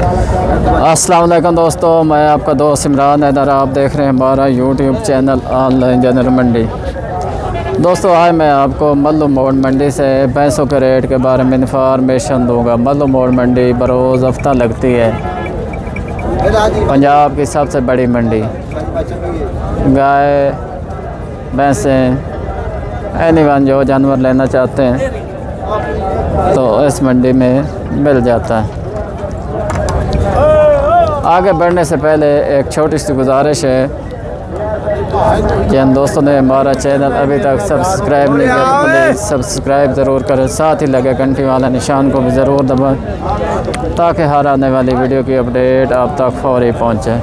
वालेकुम दोस्तों, मैं आपका दोस्त इमरान हैदर, आप देख रहे हैं हमारा YouTube channel online general Mandi. दोस्तों, आज मैं आपको मल्लू मोड़ मंडी से भैंसों के रेट के बारे में इंफॉर्मेशन दूँगा। मल्लू मोड़ मंडी बरोज़ हफ़्ता लगती है। पंजाब की सबसे बड़ी मंडी। गाय, भैंसें एनीवन जो जानवर लेना चाहते हैं तो इस मंडी में मिल जाता है। आगे बढ़ने से पहले एक छोटी सी गुजारिश है जिन दोस्तों ने हमारा चैनल अभी तक सब्सक्राइब नहीं किया तो सब्सक्राइब ज़रूर करें। साथ ही लगे घंटी वाला निशान को भी ज़रूर दबाएँ, ताकि हर आने वाली वीडियो की अपडेट आप तक फौरी पहुँचे।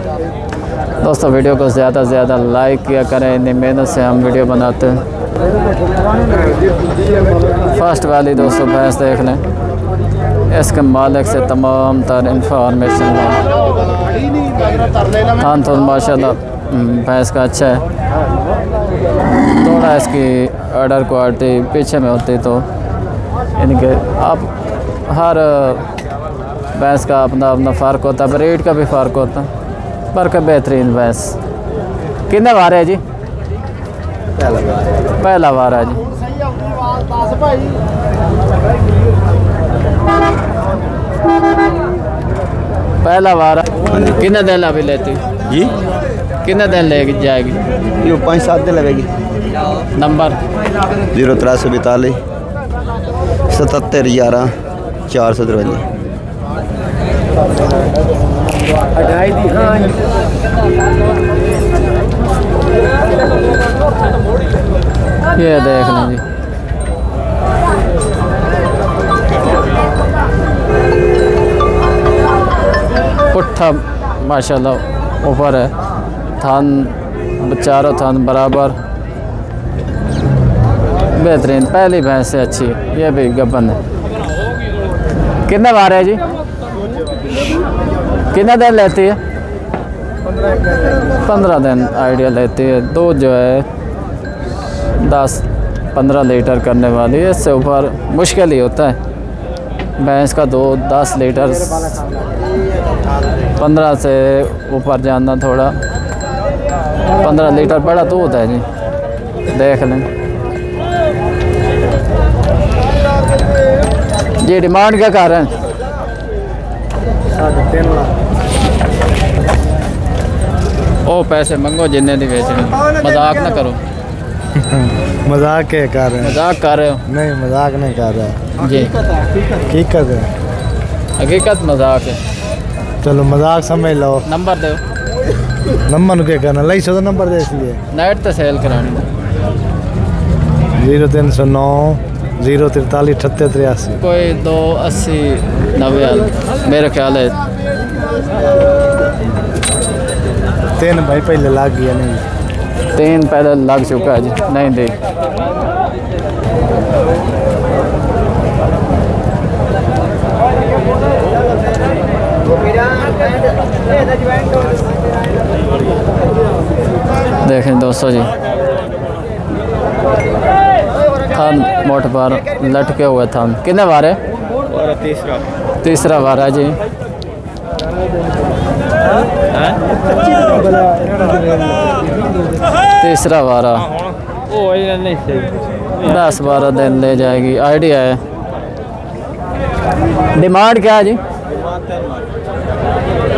दोस्तों, वीडियो को ज़्यादा से ज़्यादा लाइक किया करें, इतनी मेहनत से हम वीडियो बनाते हैं। फ़र्स्ट वाली दोस्तों, भैंस देख लें। इसके मालिक से तमाम तर इंफॉर्मेशन हाँ। तो माशाल्लाह भैंस का अच्छा है। थोड़ा इसकी ऑर्डर क्वालिटी पीछे में होती तो इनके आप, हर, भैंस का अपना अपना फ़र्क होता है ब्रीड का भी फ़र्क होता है, पर का बेहतरीन भैंस। कितने बार है जी? पहला बार है जी। पहला बार कितने दिन अभी लेती? जी? कितने दिन ले जाएगी? ये पाँच सात दिन लगेगी। नंबर? ज़ीरो त्रै सौ बतालीस सतहत्तर ग्यारह चार सौ तिरवंजा ये देख लें जी। पुट्ठा माशाल्लाह, ऊपर है। थान चारों थान बराबर। बेहतरीन, पहली भैंस से अच्छी। ये भी गबन है। कितने बार है जी? कितने दिन लेती है? पंद्रह दिन, आइडिया लेती है। दूध जो है, दस, पंद्रह लीटर करने वाली है। इससे ऊपर मुश्किल ही होता है। भैंस का दूध दस लीटर पंद्रह से ऊपर जाना थोड़ा। पंद्रह लीटर बड़ा दूध है जी। देख लें। जी डिमांड क्या कर रहे हैं? ओ, पैसे मंगो जिन्ने दी बेचने। मज़ाक ना करो। मज़ाक के कर रहे हैं। मज़ाक कर रहे हो? नहीं मज़ाक नहीं कर रहा। जी। हकीकत है। हकीकत मज़ाक है। चलो मज़ाक समझ लो। नंबर दो। नंबर के करना लई सौ नंबर दे इसलिए। नेट तो सेल करानी। ज़ीरो तीन सौ नौ ज़ीरो तिरतालीस अठहत्तर तिरासी। कोई दो अस्सी नब्बे मेरा ख्याल है। तीन भाई पहले लाग गया नहीं। तीन पहले लग चुका है जी, नहीं दी देखें दोस्तों जी। थान मोट पर लटके हुए थान। कितने बार है? तीसरा तीसरा बार है जी। तीसरा बारा दस बारह दिन ले जाएगी आइडिया है डिमांड क्या है जी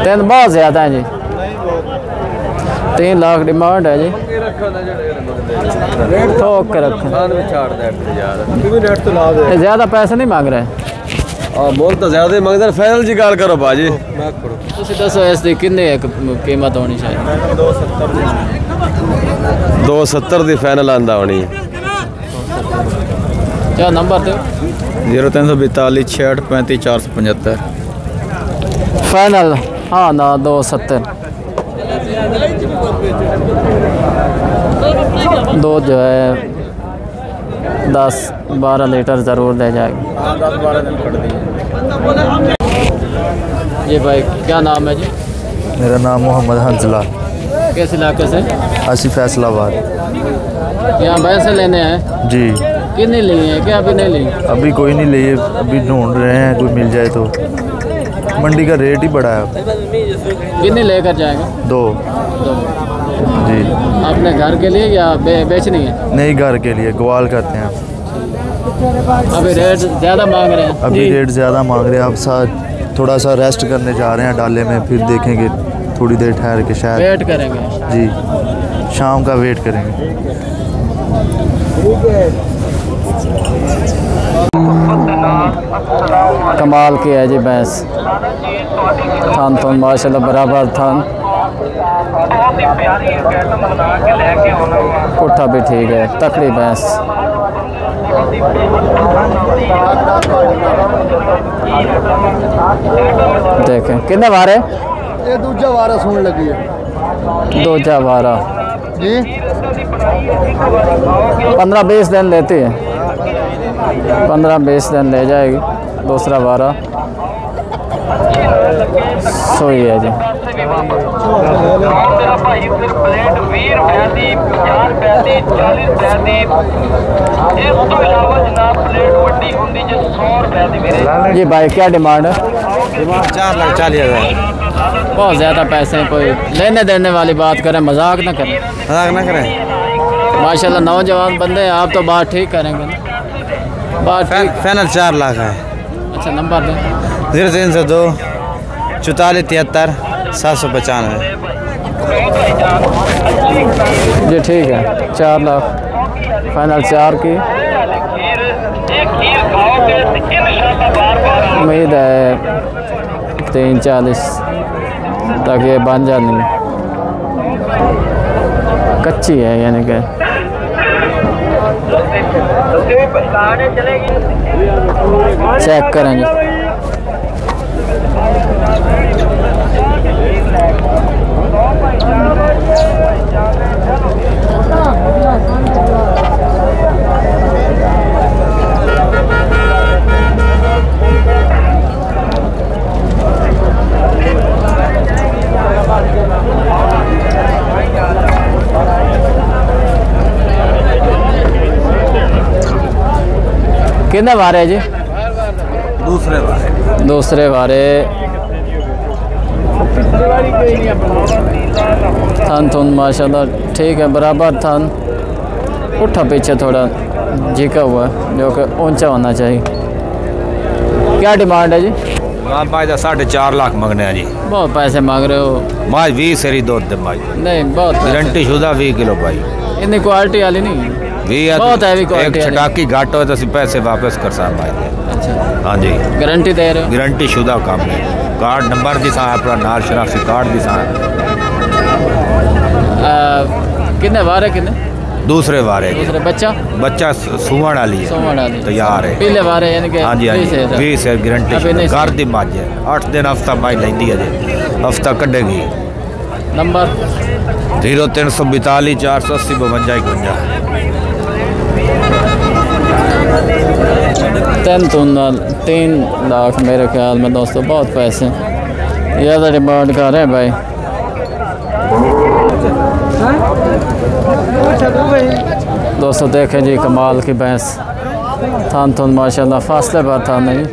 तीन बहुत ज़्यादा है जी तीन लाख डिमांड है जी ठोक के रखें ये ज़्यादा पैसे नहीं मांग रहे ਮੁੱਲ ਤਾਂ ਜ਼ਿਆਦਾ ਹੀ ਮੰਗਦੇ ਨੇ ਫਾਈਨਲ ਜੀ ਗੱਲ ਕਰੋ ਬਾਜੀ ਤੁਸੀਂ ਦੱਸੋ ਇਸ ਦੀ ਕਿੰਨੀ ਇੱਕ ਕੀਮਤ ਹੋਣੀ ਚਾਹੀਦੀ 270 दो सत्तर की फाइनल आंदा होनी। क्या नंबर दो? ज़ीरो तीन सौ बताली छियाठ पैंती चार सौ पचहत्तर। फाइनल हाँ ना दो सत्तर। दो जो है दस बारह लीटर ज़रूर दे जाएगी। ये भाई क्या नाम है जी? मेरा नाम मोहम्मद हंसला किस इलाके से? आसिफ फैसलाबाद। यहाँ भैंसे लेने हैं? जी। कितनी ली है? क्या अभी नहीं ली अभी कोई नहीं लिए अभी ढूंढ रहे हैं कोई मिल जाए तो। मंडी का रेट ही बड़ा है। कितने लेकर जाएँगे? दो। दो जी। अपने घर के लिए या बे, बेचनी है? नई घर के लिए ग्वाल करते हैं। अभी रेट ज़्यादा मांग रहे हैं? अभी रेट ज़्यादा मांग रहे हैं। अब साथ थोड़ा सा रेस्ट करने जा रहे हैं डाले में फिर देखेंगे। थोड़ी देर ठहर के शायद। वेट करेंगे। जी। शाम का वेट करेंगे। कमाल की है जी भैंस। थान तो माशाल्लाह बराबर थान। पुट्ठा भी ठीक है तकड़ी भैंस। देखें कितने बारे ਇਹ ਦੂਜਾ ਵਾਰਾ ਸੁਣ ਲੱਗੀ ਹੈ दो चार बारह ਜੀ पंद्रह बीस दिन लेती है पंद्रह बीस दिन ले जाएगी दूसरा बारह सोई है जी ਮੇਰਾ ਭਾਈ ਫਿਰ ਪਲੇਟ 20 ਰੁਪਏ ਦੀ 50 ਰੁਪਏ ਦੀ 40 ਰੁਪਏ ਦੀ ਇਸ ਤੋਂ ਇਲਾਵਾ ਜਨਾਬ ਪਲੇਟ ਵੱਡੀ ਹੁੰਦੀ ਜੇ 100 ਰੁਪਏ ਦੀ ਵੀਰੇ ये भाई क्या डिमांड है चार लाख चालीस हज़ार बहुत ज़्यादा पैसे हैं कोई लेने देने वाली बात करें मजाक ना करें मजाक ना करें माशाल्लाह नौजवान बंदे हैं आप तो बात ठीक करेंगे ना बात ठीक फाइनल चार लाख है अच्छा नंबर दें जीरो तीन सौ दो चौतालीस तिहत्तर सात सौ पचानवे जी ठीक है, चार लाख। फाइनल चार की। उम्मीद है तीन चालीस तक ये बन जानी कच्ची है, यानी कि। चेक करेंगे। कितने बारे जी? दूसरे बारे दूसरे बारे थन थुन माशाल्लाह ठीक है बराबर थन। उठा पीछे थोड़ा झिका हुआ है जो कि ऊँचा होना चाहिए। क्या डिमांड है जी? भाई साढ़े चार लाख मंगने हैं जी। बहुत पैसे मांग रहे हो। माज भी सरी दो दिन भाई। नहीं बहुत गारंटी शुदा भी किलो भाई। इतनी क्वालिटी वाली नहीं है। बहुत हैवी एक क्वालिटी वाली। छटाकी घाट हो तो पैसे वापस कर सकते भाई। अच्छा। हाँ जी। गारंटी दे रहे हो? गारंटी शुदा काम है। कार्ड नंबर दी सा अपना नाल शनाख्ती कार्ड दी सा आ, कितने बारे कितने? दूसरे बारे जी दूसरे बच्चा? बच्चा सुवण वाली है सोमन वाली तैयार है। पीले बारे यानी कि हाँ जी हाँ जी है। भी सर अभी गारंटी घर दी मੱਝ है। अठ दिन हफ़्ता माई लेंदी है जी। हफ़्ता कढ़ेगी। नंबर? ज़ीरो तीन सौ बताली चार सौ अस्सी बवंजा इकवंजा। तीन तुन लाख मेरे ख्याल में दोस्तों, बहुत पैसे। ज़्यादा डिमांड कर रहे हैं भाई। दोस्तों, देखें जी, कमाल की भैंस। थान थुन, माशाल्लाह, फासले पर था नहीं।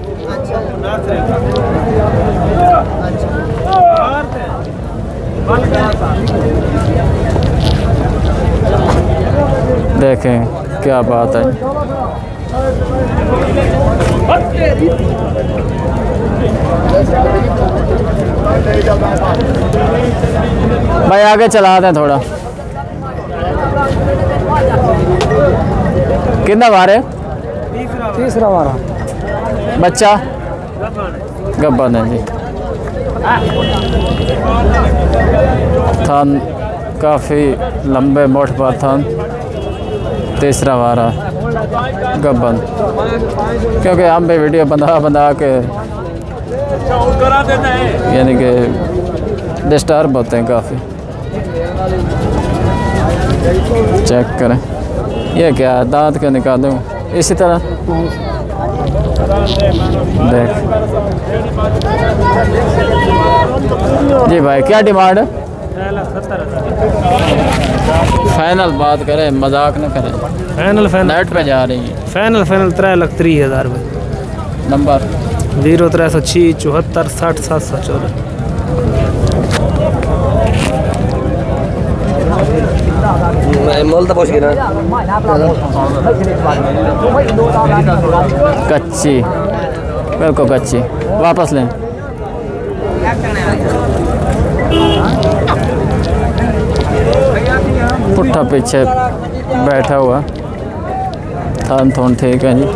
देखें, क्या बात है। भाई आगे चला हैं थोड़ा। कितना बार है? तीसरा बार बच्चा? गब्बा ने जी। थान काफ़ी लंबे मोट पर थान। तीसरा वारा वारा गब्बन क्योंकि हम भी वीडियो बना बना के यानी कि डिस्टर्ब होते हैं काफ़ी। चेक करें। ये क्या है? दांत के निकाले? इसी तरह। देख। जी भाई, क्या डिमांड है? फाइनल बात करें मज़ाक न करें। फाइनल फाइनल नेट पे जा रही है। फाइनल फाइनल त्रै लाख त्रीह् हज़ार रुपये नंबर ज़ीरो त्रै सौ छी चौहत्तर साठ सात सौ चौदह। मोल तो कच्ची। बिल्कुल कच्ची। वापस लें। पुट्ठा पीछे बैठा हुआ। थान थोन ठीक है जी।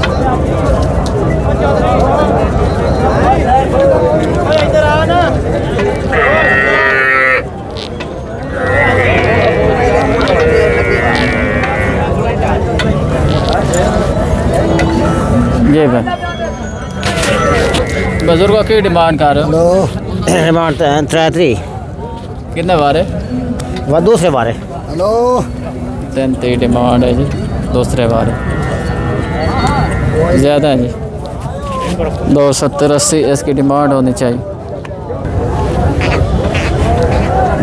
जी बुज़ुर्गों की डिमांड कर रहे हो? डिमांड तो त्रै त्री कितने बारे? वह दूसरे बारे। हेलो। तीन तीन डिमांड है जी दूसरे बारे। ज़्यादा जी। दो सत्तर अस्सी इसकी डिमांड होनी चाहिए।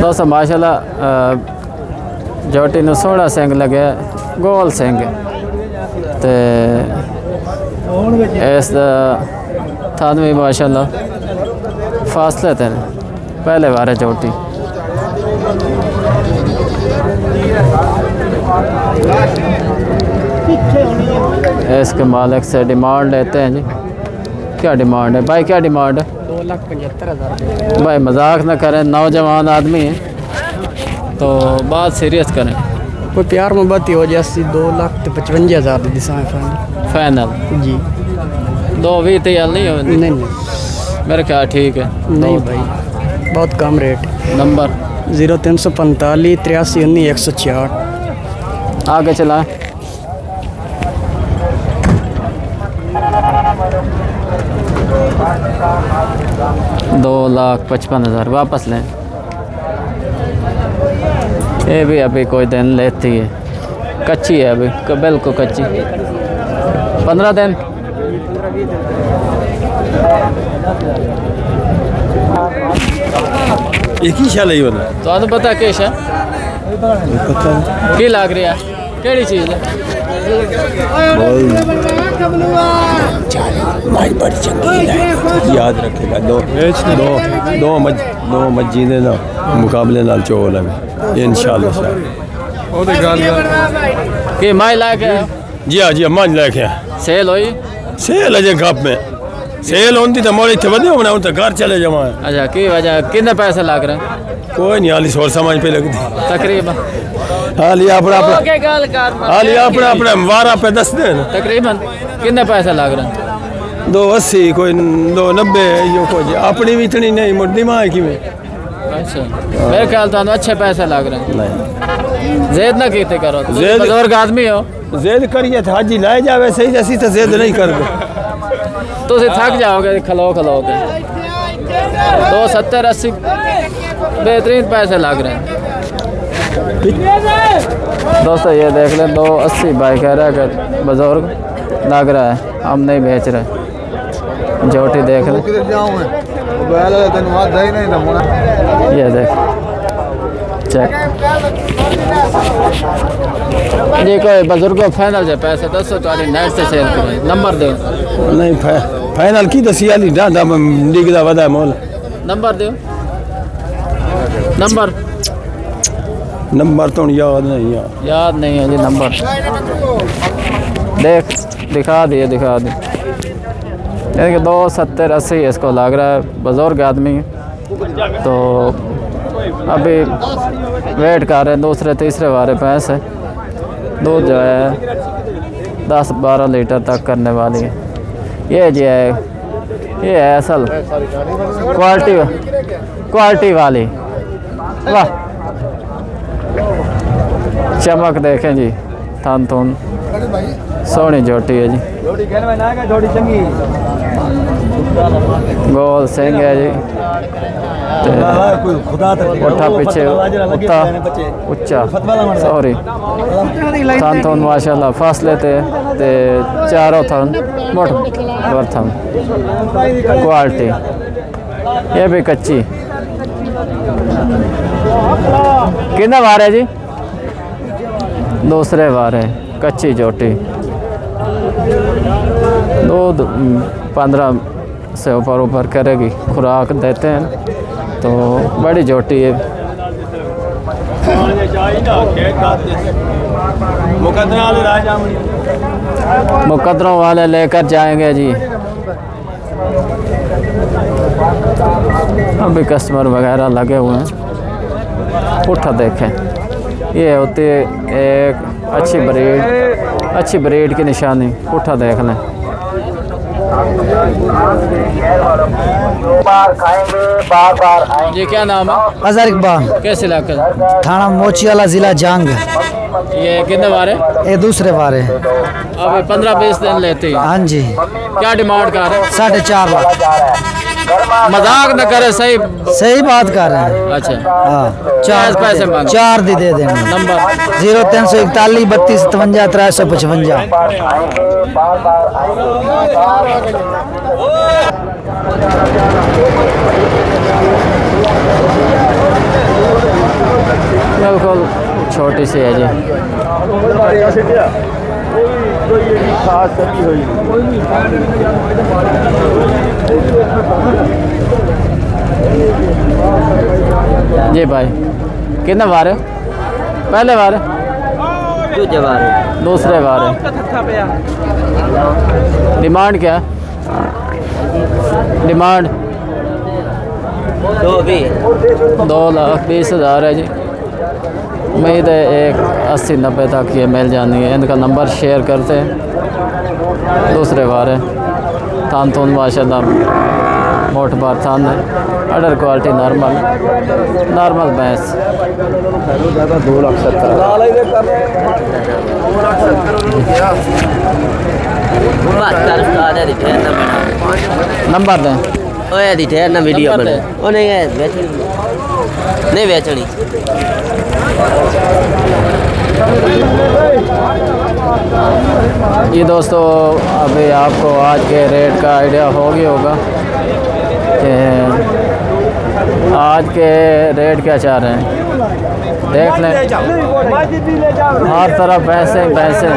दोस्तों माशाला जोटी ने सोहना सिंह लगे गोल सिंह। इस था में माशा फासले थे पहले बार है चोटी। इसके मालिक से डिमांड लेते हैं जी। क्या डिमांड है? भाई क्या डिमांड है? दो लाख पचहत्तर हज़ार भाई मज़ाक ना करें नौजवान आदमी है। तो बात सीरियस करें। कोई प्यार मोहब्बत ही हो जाए दो लाख पचवंजा हज़ार दी फाइनल फाइनल जी। दो भी तैयार नहीं हो नहीं नहीं। मेरे ख्याल ठीक है। नहीं भाई। बहुत कम रेट नंबर? ज़ीरो तीन सौ पैंतालीस तिरासी उन्नीस एक सौ छियाठ आगे चलाएँ दो लाख पचपन हज़ार वापस लें। ये भी अभी कोई दिन लेती है। कच्ची है अभी बिल्कुल कच्ची। पंद्रह दिन? एक ही शाल है तो आप पता के शा पता की लाग रहा है? केड़ी चीज़ है? बड़ी चंगी याद रखेगा दो दो दो मज दो मजी ने ना मुकाबले नाल चोल है। इंशाल्लाह शाह के माई लायक जी हाँ जी हाँ, माज लाख सेल हो सेल अजे कप में सेल होती तो मोड़ इतने वधे होना तो घर चले जावा अच्छा की वजह? कितने पैसे लग रहे हैं? कोई नहीं हाली सोच समझ पे लगती। तकरीबन। हाली अपना अपना ओके गल कर हाली अपना अपना वारा पे दस दिन तकरीबन कितने पैसे लग रहे हैं? दो अस्सी कोई दो नब्बे यो कुछ अपनी भी इतनी नहीं मुर्दी माँ की में। अच्छा। मेरे ख्याल तो अच्छे पैसे लग रहे हैं। नहीं। जेद ना कीते करो। तुम जेद- बुज़ुर्ग आदमी हो। जेद करिए तो हाजी लाए जावे सही जैसी तो जेद नहीं कर तुम थक जाओगे खलो खलो के। दो सत्तर अस्सी बेहतरीन पैसे लग रहे हैं। दोस्तों ये देख लें दो अस्सी भाई कह रहा है बुज़ुर्ग लग रहा है हम नहीं बेच रहे। जोटी देख लें। ये देख। जी कोई बुज़ुर्ग फाइनल से पैसे दसो तो नेट से सेल करो नंबर दो नहीं फाइनल की दसी हाली डांडा डिगदा वदा मोल नंबर दो नंबर नंबर तो याद नहीं यार याद नहीं है जी नंबर देख दिखा दिए दिखा दिए। कि दो सत्तर अस्सी इसको लग रहा है बुज़ुर्ग आदमी। तो अभी वेट कर रहे हैं, दूसरे, तीसरे वाले भैंस है। दूध जो है, दस, बारह लीटर तक करने वाली है। ये जो है, ये है असल क्वालिटी क्वालिटी वाली। वाह। चमक देखें जी, थन थुन। सोहनी जोटी है जी। गोल सिंह है जी। पुट्ठा पीछे उत्ता उच्चा सॉरी माशाल्लाह फासले ते ते चारों थन मोट क्वालिटी ये भी कच्ची कितना बार है जी दूसरे बार है कच्ची चोटी दूध हम्म, पंद्रह से ऊपर ऊपर करेगी खुराक देते हैं। तो बड़ी चोटी है। मुकदरों वाले लेकर जाएँगे जी। अभी कस्टमर वगैरह लगे हुए हैं। उठा देखें। ये होती है एक अच्छी ब्रीड अच्छी ब्रीड की निशानी। उठा देख लें। ये क्या नाम है? अजहर इकबाल। कैसे इलाका थाना मोचियाला जिला जांग। ये कितने बार है? ये दूसरे बार है। अब पंद्रह बीस दिन लेते हैं। हाँ जी। क्या डिमांड कर रहे साढ़े चार लाख हैं? मज़ाक न करे सही सही बात कर रहे हैं। अच्छा। हाँ। चार पैसे मांगे। चार दी दे देंगे। नंबर। ज़ीरो तीन सौ इकतालीस बत्तीस सतवंजा त्रै सौ पचवंजा। बिल्कुल छोटी सी है जी। जी भाई कितने बार पहले बार दूजे बार दूसरे बार डिमांड क्या डिमांड? दो दो लाख बीस हज़ार है जी। उम्मीद है एक अस्सी नब्बे तक ये मिल जानी है। इनका नंबर शेयर करते हैं। दूसरे बार है। थान थून माशाल्लाह मोट बार थान है। अडर क्वालिटी नॉर्मल नॉर्मल भैंस। नंबर दें। ओए दी ना वीडियो नंबर बने ओ नहीं है नहीं बेचनी। ये दोस्तों, अभी आपको आज के रेट का आइडिया हो गया होगा कि आज के रेट क्या चाह रहे हैं। देख लें, हर तरफ़ पैसे पैसे।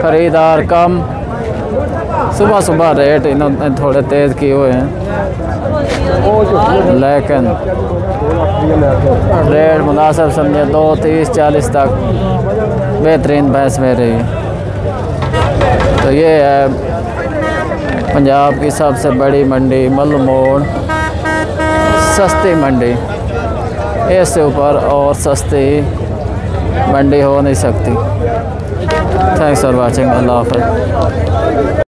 खरीदार कम। सुबह सुबह रेट इन्होंने थोड़े तेज़ किए हुए हैं। लेकिन रेट मुनासिब समझे, दो, तीस, चालीस तक। बेहतरीन भैंस में रही तो ये है पंजाब की सबसे बड़ी मंडी मल मोड़ सस्ती मंडी। इससे ऊपर और सस्ती मंडी हो नहीं सकती। थैंक्स फॉर वाचिंग अल्लाह हाफ़िज़।